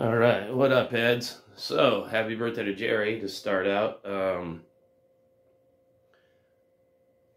All right, what up, heads? So, happy birthday to Jerry to start out. Um,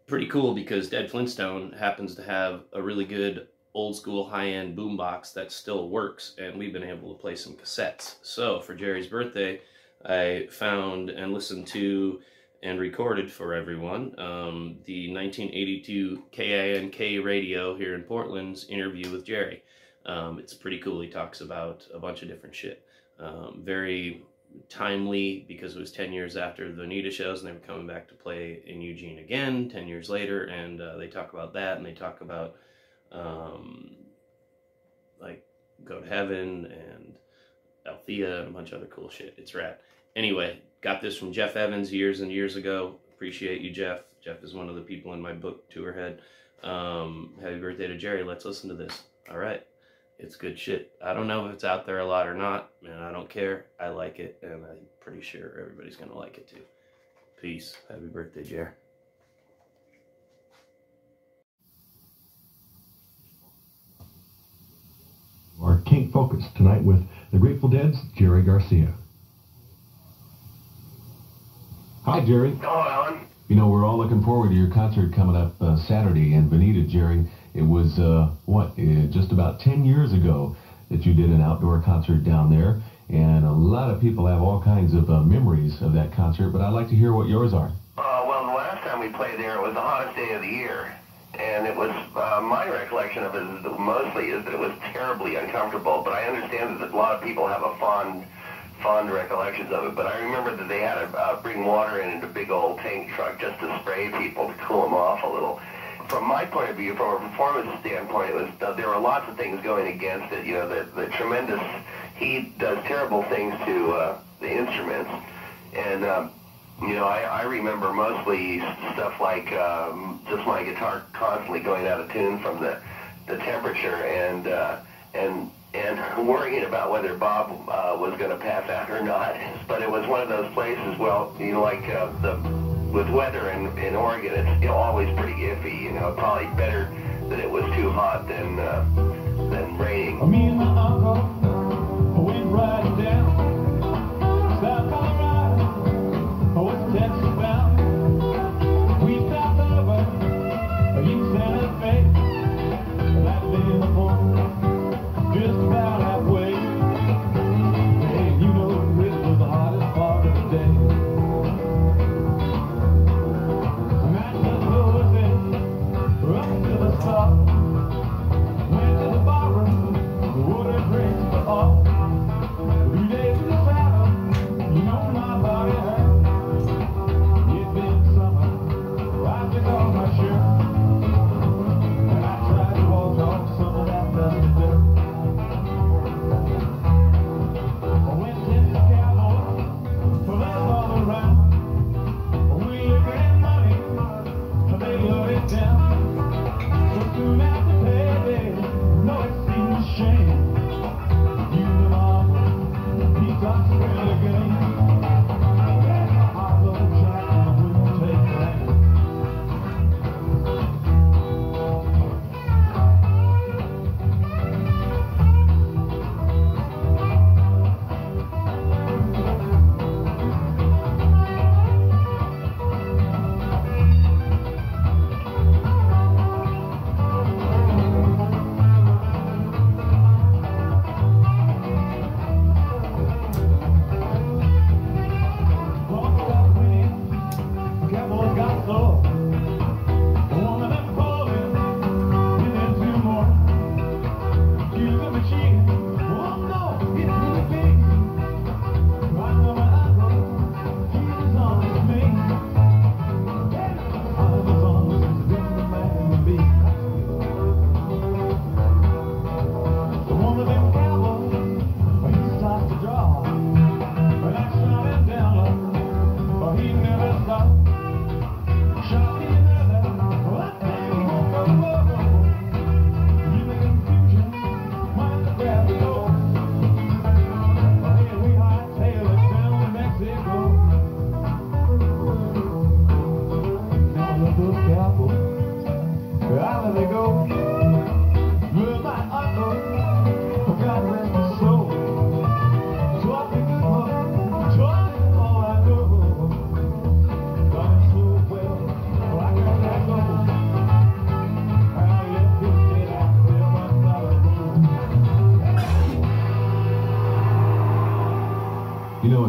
pretty cool because Dead Flintstone happens to have a really good old school high end boombox that still works, and we've been able to play some cassettes. So, for Jerry's birthday, I found and listened to and recorded for everyone um, the 1982 KINK radio here in Portland's interview with Jerry. Um, it's pretty cool. He talks about a bunch of different shit. Um, very timely because it was 10 years after the Veneta shows and they were coming back to play in Eugene again 10 years later. And uh, they talk about that and they talk about um, like Go to Heaven and Althea and a bunch of other cool shit. It's rad. Anyway, got this from Jeff Evans years and years ago. Appreciate you, Jeff. Jeff is one of the people in my book, Tour Head. Um, happy birthday to Jerry. Let's listen to this. All right. It's good shit. I don't know if it's out there a lot or not, and I don't care. I like it, and I'm pretty sure everybody's going to like it too. Peace. Happy birthday, Jerry. Our Kink Focus tonight with the Grateful Dead's Jerry Garcia. Hi, Jerry. Hello, Alan. You know, we're all looking forward to your concert coming up uh, Saturday in Veneta, Jerry. It was, uh, what, uh, just about 10 years ago that you did an outdoor concert down there. And a lot of people have all kinds of uh, memories of that concert, but I'd like to hear what yours are. Uh, well, the last time we played there, it was the hottest day of the year. And it was, uh, my recollection of it mostly is that it was terribly uncomfortable. But I understand that a lot of people have a fond, fond recollections of it. But I remember that they had to uh, bring water in in a big old tank truck just to spray people to cool them off a little. From my point of view, from a performance standpoint, it was uh, there were lots of things going against it. You know, the, the tremendous heat does terrible things to uh, the instruments. And, um, you know, I, I remember mostly stuff like um, just my guitar constantly going out of tune from the, the temperature and, uh, and, and worrying about whether Bob uh, was going to pass out or not. But it was one of those places, well, you know, like uh, the, with weather in, in Oregon, it's always pretty iffy. You know, probably better that it was too hot than, uh, than raining. Me and my uncle went down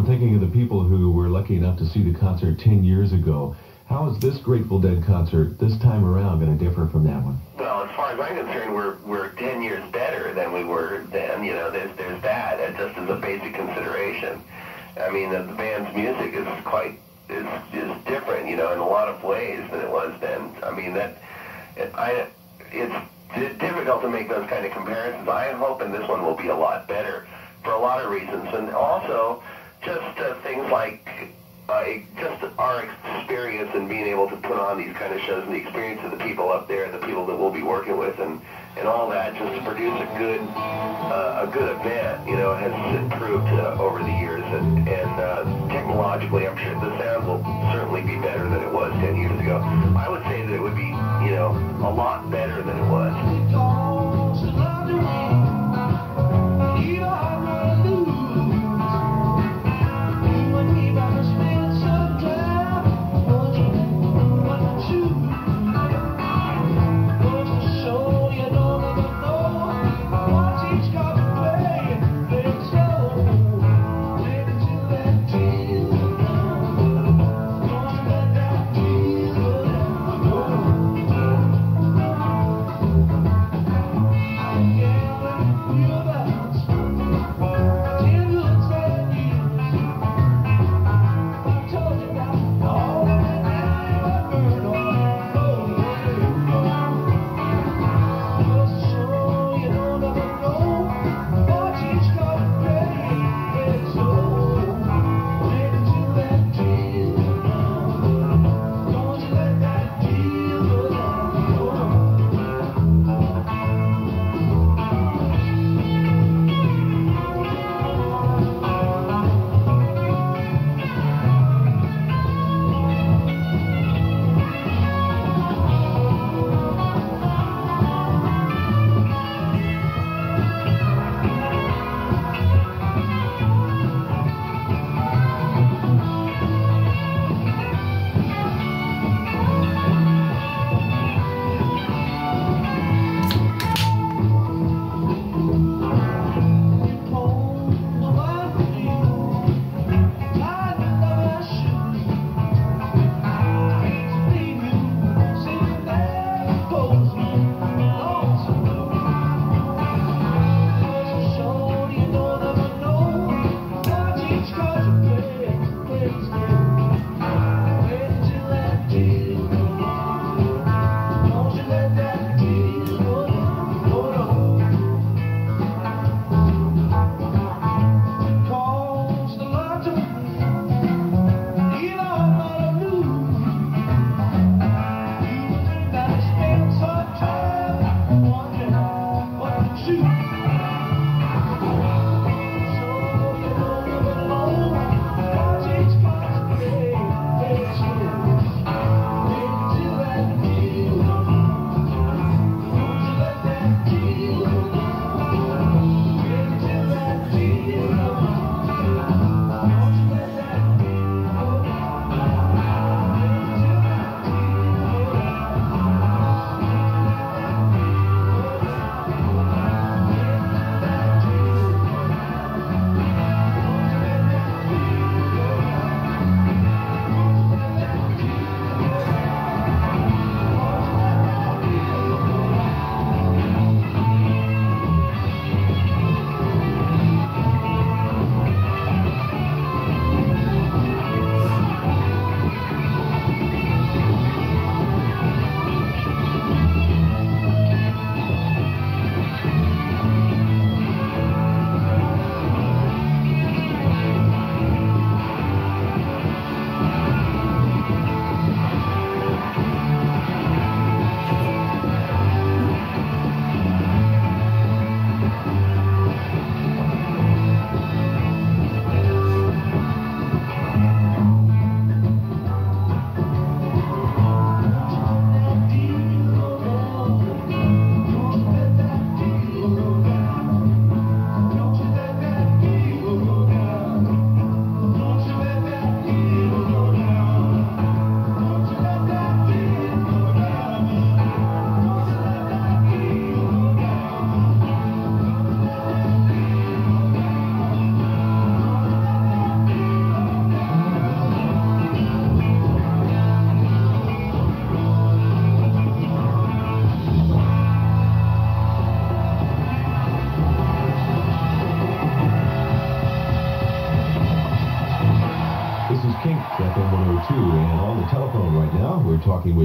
And thinking of the people who were lucky enough to see the concert 10 years ago, how is this Grateful Dead concert this time around going to differ from that one? Well, as far as I'm concerned, we're we're 10 years better than we were then. You know, there's there's that uh, just as a basic consideration. I mean, the, the band's music is quite is is different, you know, in a lot of ways than it was then. I mean, that I it's difficult to make those kind of comparisons. I am hoping this one will be a lot better for a lot of reasons, and also just uh, things like uh, just our experience in being able to put on these kind of shows and the experience of the people up there, the people that we'll be working with, and and all that, just to produce a good uh, a good event, you know, has improved uh, over the years, and and uh, technologically, I'm sure the sound will certainly be better than it was 10 years ago. I would say that it would be, you know, a lot better than it was.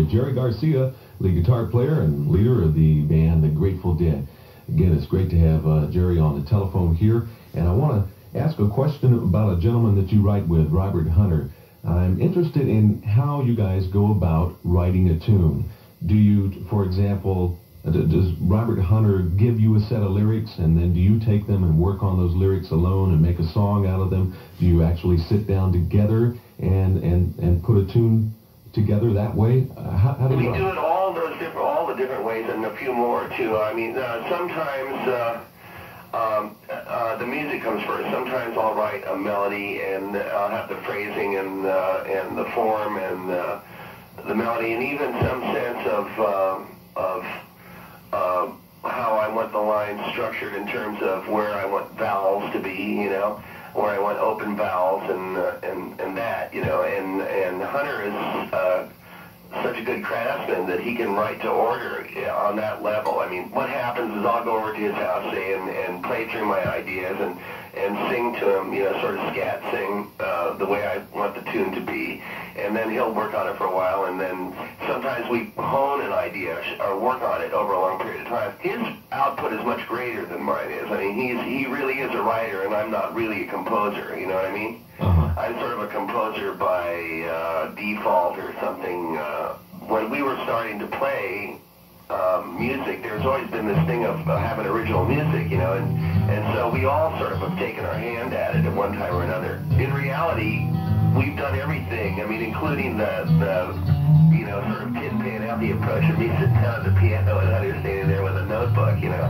Jerry Garcia, lead guitar player and leader of the band The Grateful Dead. Again, it's great to have uh, Jerry on the telephone here, and I want to ask a question about a gentleman that you write with, Robert Hunter. I'm interested in how you guys go about writing a tune. Do you, for example, does Robert Hunter give you a set of lyrics and then do you take them and work on those lyrics alone and make a song out of them? Do you actually sit down together and, and, and put a tune together that way? Uh, how, how do We do it all those different, all the different ways, and a few more too. I mean, uh, sometimes uh, um, uh, the music comes first. Sometimes I'll write a melody, and I'll have the phrasing and uh, and the form and uh, the melody, and even some sense of um of uh, how I want the line structured in terms of where I want vowels to be, you know, where I want open valves and uh, and and that, you know, and and Hunter is uh, such a good craftsman that he can write to order on that level. I mean, what happens is I'll go over to his house, say, and, and play through my ideas and and sing to him, you know, sort of scat sing uh, the way I want the tune to be, and then he'll work on it for a while, and then sometimes we hone an idea or work on it over a long period of time. His output is much greater than mine is. I mean, he's he really is a writer, and I'm not really a composer. You know what I mean? Uh-huh. I'm sort of a composer by uh, default or something. Uh, when we were starting to play um, music, there's always been this thing of uh, having original music, you know, and, and so we all sort of have taken our hand at it at one time or another. In reality, we've done everything, I mean, including the, the you know, sort of Tin Pan Alley approach of me sitting down at the piano and Hunter standing there with a notebook, you know.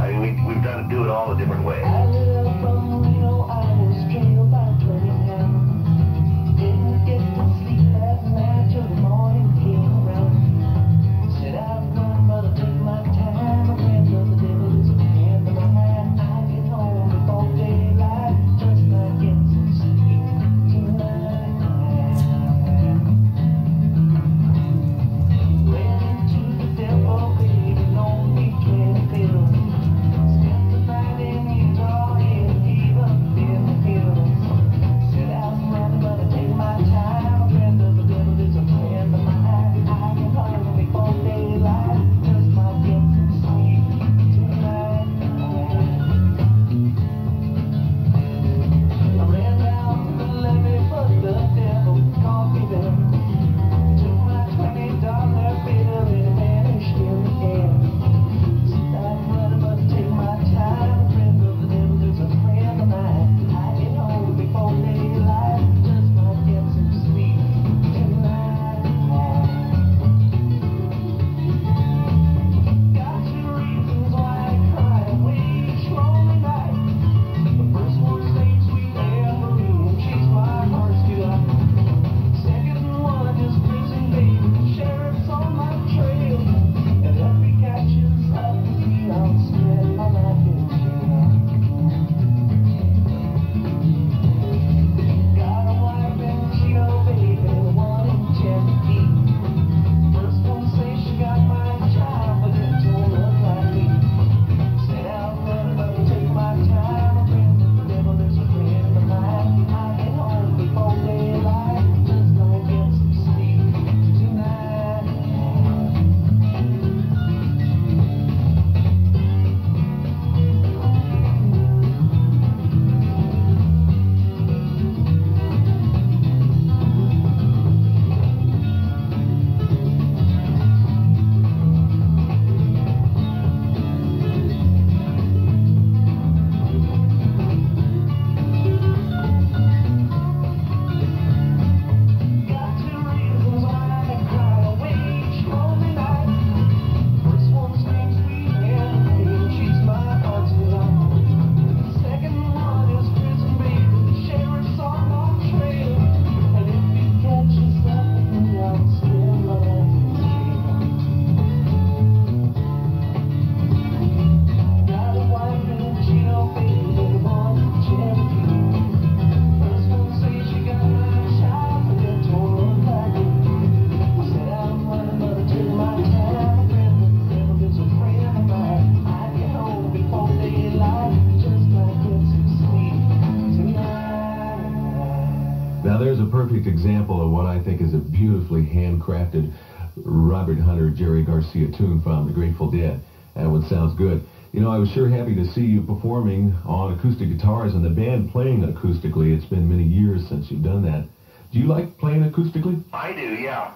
I mean, we, we've done to do it all the different ways. Think is a beautifully handcrafted Robert Hunter, Jerry Garcia tune from the Grateful Dead. That one sounds good. You know, I was sure happy to see you performing on acoustic guitars and the band playing acoustically. It's been many years since you've done that. Do you like playing acoustically? I do, yeah.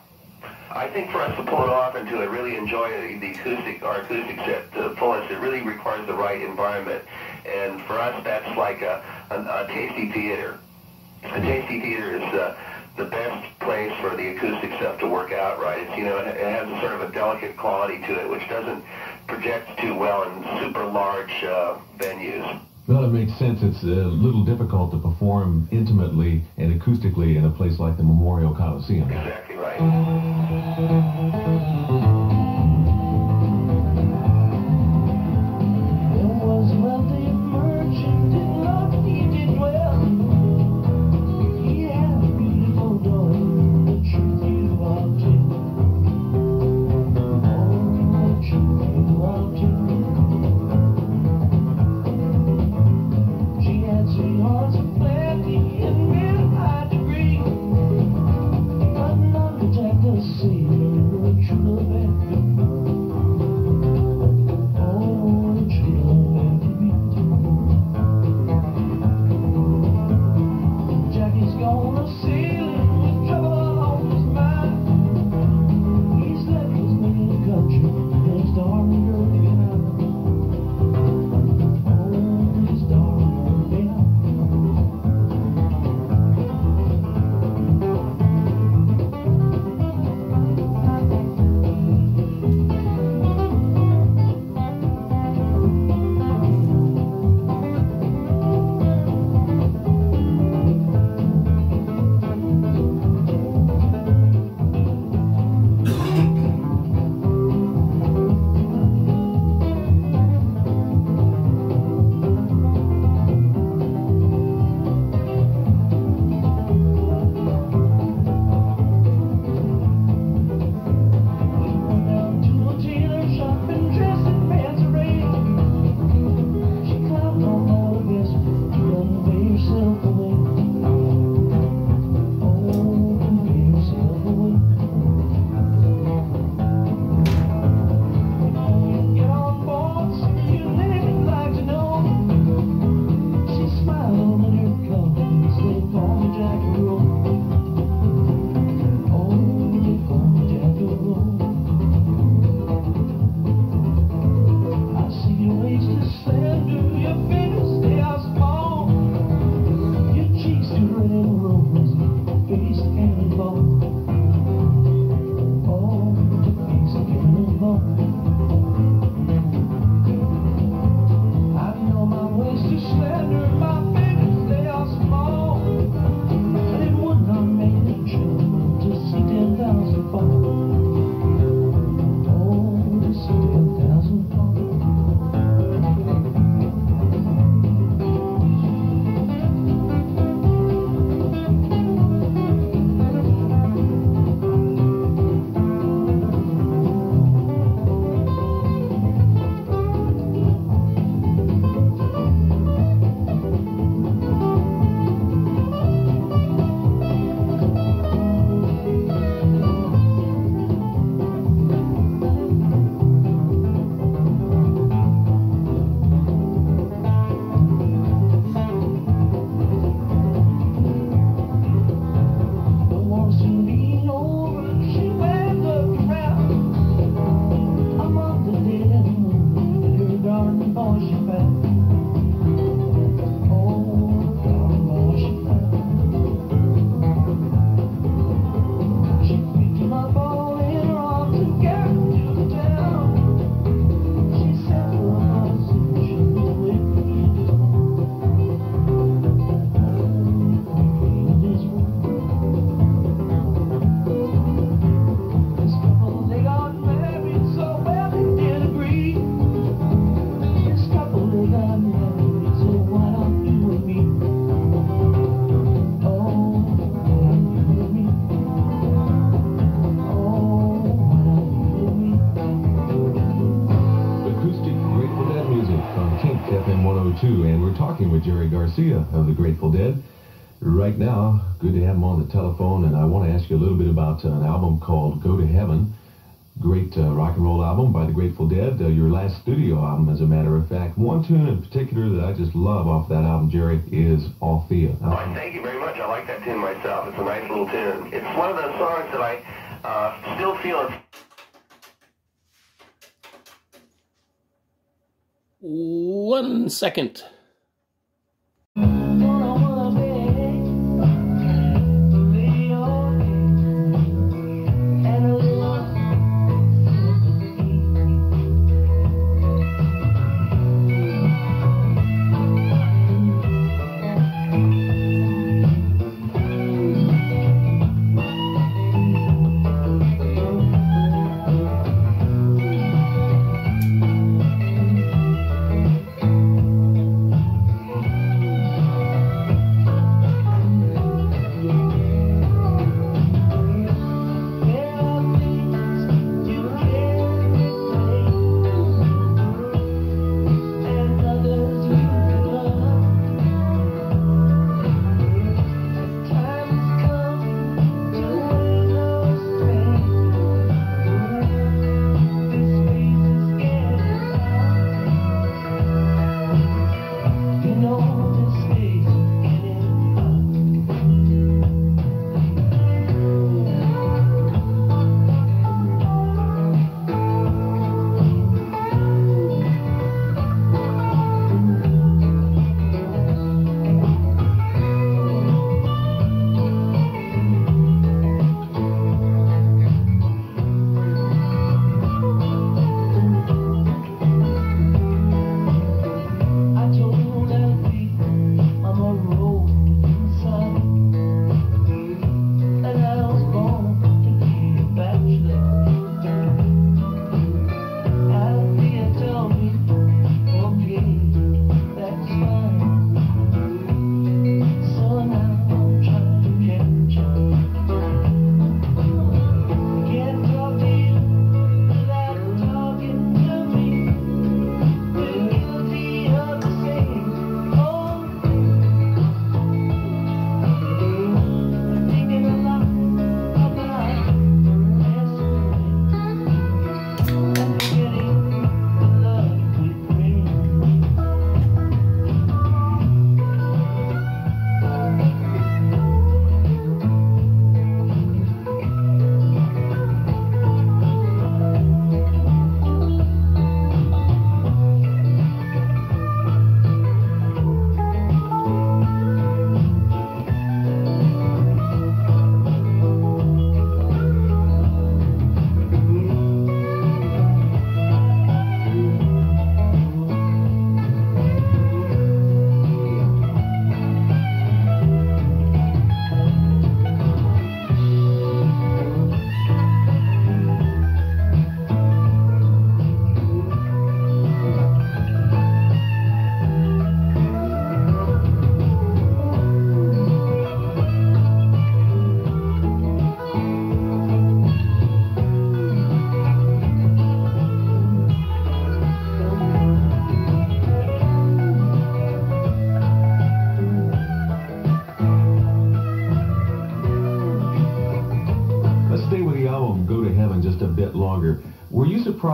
I think for us to pull it off and to really enjoy the acoustic, our acoustic set to the fullest, it really requires the right environment. And for us, that's like a, a, a tasty theater. A tasty theater is uh, the best place for the acoustic stuff to work out right. It's, you know, it, has a sort of a delicate quality to it, which doesn't project too well in super large uh, venues. Well, it makes sense. It's a little difficult to perform intimately and acoustically in a place like the Memorial Coliseum. Exactly right. Talking with Jerry Garcia of the Grateful Dead. Right now, good to have him on the telephone, and I want to ask you a little bit about uh, an album called Go to Heaven. Great uh, rock and roll album by the Grateful Dead. Uh, your last studio album, as a matter of fact. One tune in particular that I just love off that album, Jerry, is Althea. Why, thank you very much. I like that tune myself. It's a nice little tune. It's one of those songs that I uh, still feel it's One second.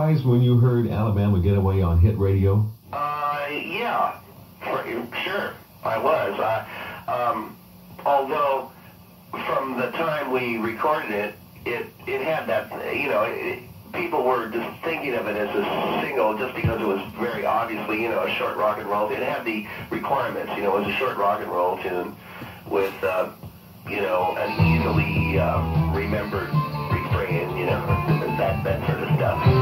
Surprised when you heard Alabama Getaway on hit radio? Uh, yeah, for, sure, I was. Uh, um, although, from the time we recorded it, it it had that, you know, it, people were just thinking of it as a single just because it was very obviously, you know, a short rock and roll. It had the requirements, you know, it was a short rock and roll tune with, uh, you know, an easily um, remembered refrain, you know, that that sort of stuff.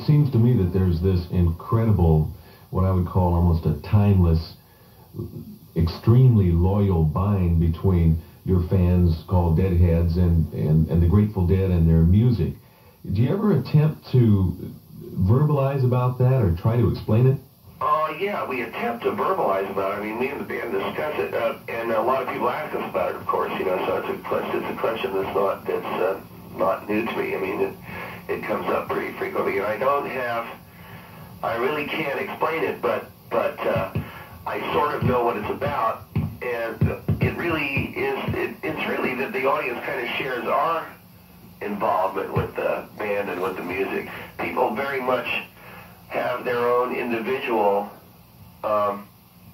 It seems to me that there's this incredible, what I would call almost a timeless, extremely loyal bind between your fans called Deadheads and, and, and the Grateful Dead and their music. Do you ever attempt to verbalize about that or try to explain it? Uh, yeah, we attempt to verbalize about it. I mean, me and the band discuss it, uh, and a lot of people ask us about it, of course, you know, so it's a question, it's a question that's not, that's, uh, not new to me. I mean, it, it comes up pretty frequently, and I don't have, I really can't explain it, but, but, uh, I sort of know what it's about, and it really is, it, it's really that the audience kind of shares our involvement with the band and with the music. People very much have their own individual um,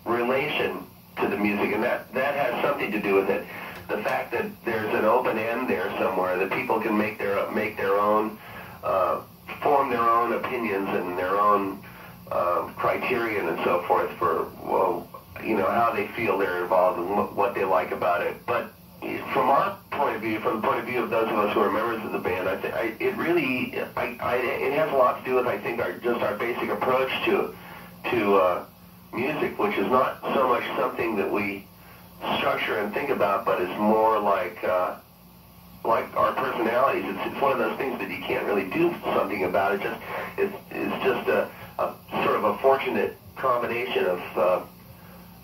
relation to the music, and that, that has something to do with it. The fact that there's an open end there somewhere, that people can make their make their own, uh, form their own opinions and their own uh, criterion and so forth for well, you know how they feel they're involved and what they like about it. But from our point of view, from the point of view of those of us who are members of the band, I think it really, I, I, it has a lot to do with, I think, our just our basic approach to to uh, music, which is not so much something that we structure and think about, but is more like uh, like our personalities. It's, it's one of those things that you can't really do something about. It just it's it's just a, a sort of a fortunate combination of uh,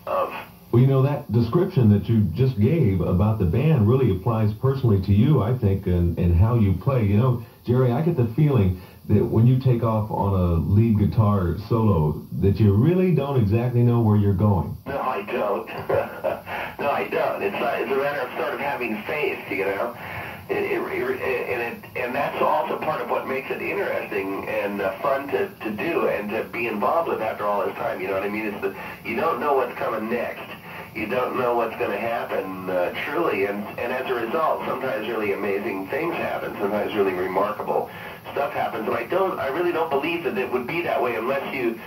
of well, you know, that description that you just gave about the band really applies personally to you, I think, and, and how you play. You know, Jerry, I get the feeling that when you take off on a lead guitar solo, that you really don't exactly know where you're going. No, I don't. no, I don't. It's, uh, it's a matter of sort of having faith, you know. It, it, it, and it, and that's also part of what makes it interesting and uh, fun to, to do and to be involved with after all this time. You know what I mean? It's the you don't know what's coming next you don't know what's going to happen uh, truly, and and as a result, sometimes really amazing things happen. Sometimes really remarkable stuff happens, and I don't, I really don't believe that it would be that way unless you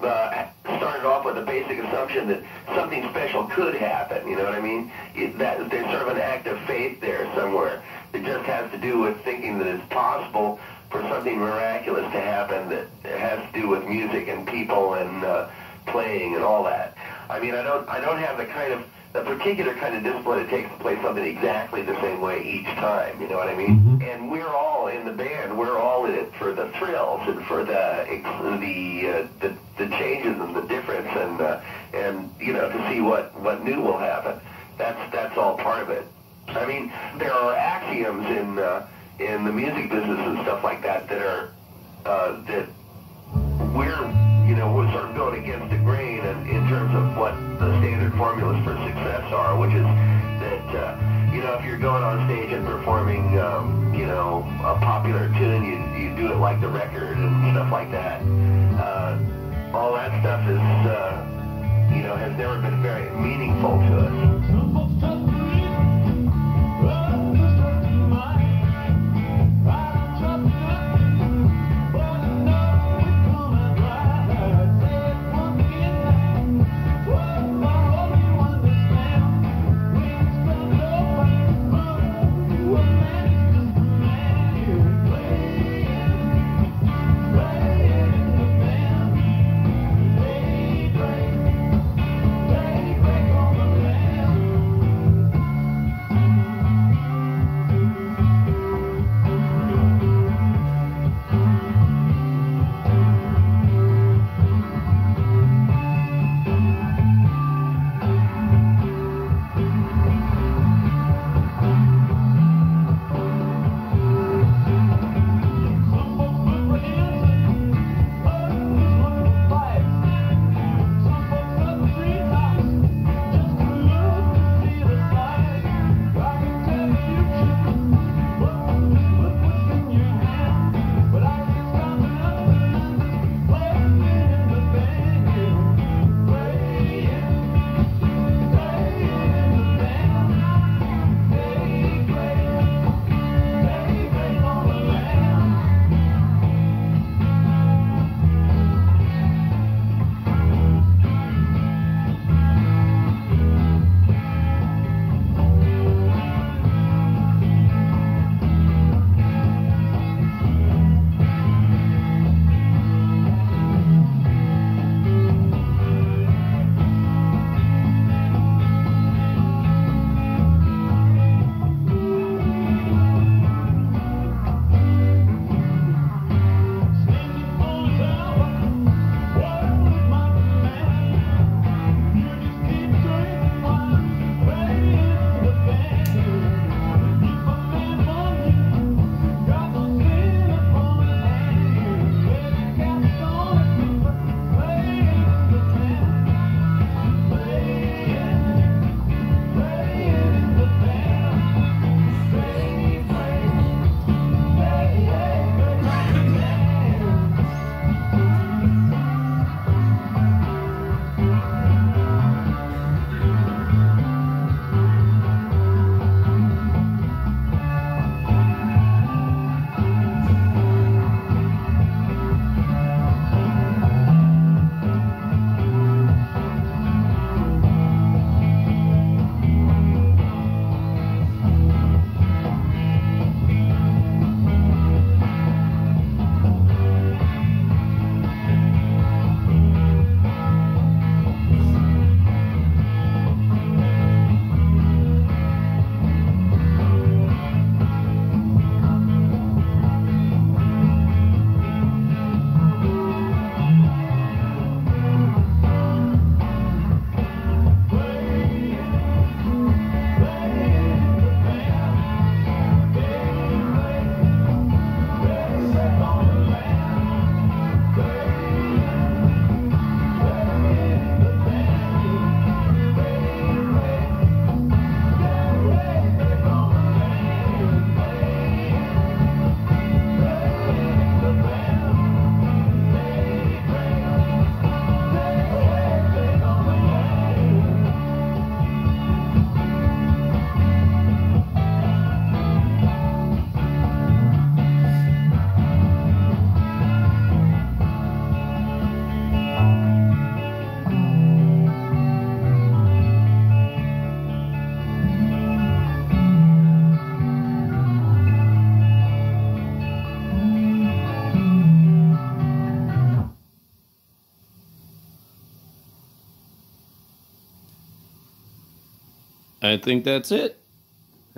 uh, started off with a basic assumption that something special could happen. You know what I mean? That there's sort of an act of faith there somewhere. It just has to do with thinking that it's possible for something miraculous to happen that has to do with music and people and uh, playing and all that. I mean, I don't, I don't have the kind of, the particular kind of discipline it takes to play something exactly the same way each time. You know what I mean? Mm-hmm. And we're all in the band. We're all in it for the thrills and for the the uh, the, the changes and the difference and uh, and you know to see what what new will happen. That's that's all part of it. I mean, there are axioms in uh, in the music business and stuff like that that are uh, that we're you know, we're sort of going against the grain in, in terms of what the standard formulas for success are, which is that, uh, you know, if you're going on stage and performing, um, you know, a popular tune, you, you do it like the record and stuff like that. Uh, all that stuff is, uh, you know, has never been very meaningful to us. I think that's it.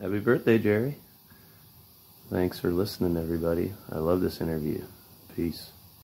Happy birthday, Jerry. Thanks for listening, everybody. I love this interview. Peace.